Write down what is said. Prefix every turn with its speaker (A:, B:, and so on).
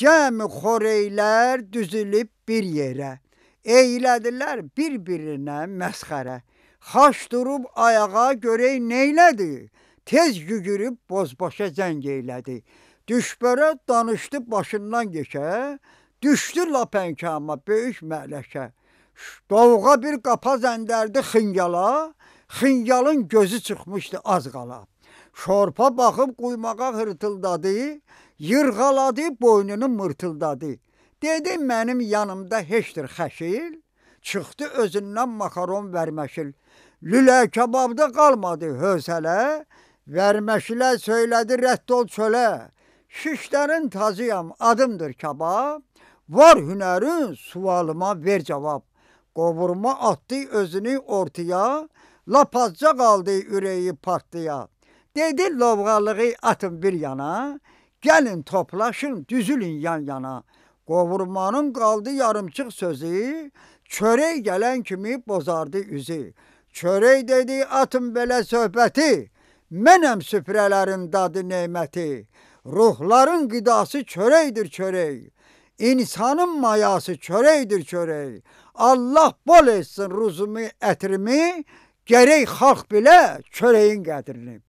A: Cəmi xoreylər düzülüb bir yerə. Eylədilər bir-birinə məsxərə. Xaç durub ayağa görək neylədi? Tez yüyürüb bozbaşa zəng eylədi. Düşbərə danışdı başından keçə, düşdü lapenkama böyük mələkə. Dovğa bir qapa zəndərdi xıngala, xıngalın gözü çıxmışdı az qala. Şorpa baxıb quymağa hırtıldadı, yırğaladı, boynunu mırtıldadı. Dedi mənim yanımda heçdir xəşil, çıxdı özündən makaron verməşil. Lülə kababda qalmadı hövsələ, verməşilə söylədi rədd ol çölə. Şişlərin tazıyam, adımdır kabab. Var hünərin, sualıma ver cavab. Qovurma atdı özünü ortaya, lapazca qaldı ürəyi partlaya. Dedi lovğalığı atın bir yana, gəlin toplaşın, düzülün yan-yana. Qovurmanın qaldı yarımçıq sözü, çörək gələn kimi bozardı üzü. Çörək dedi, atın belə söhbəti, mənəm süfrələrin dadı neməti. Ruhların qidası çörəkdir çörək. İnsanın mayası çörəkdir çörək. Allah bol etsin ruzumu, ətrimi, gərək xalq bilə çörəyin qədrini.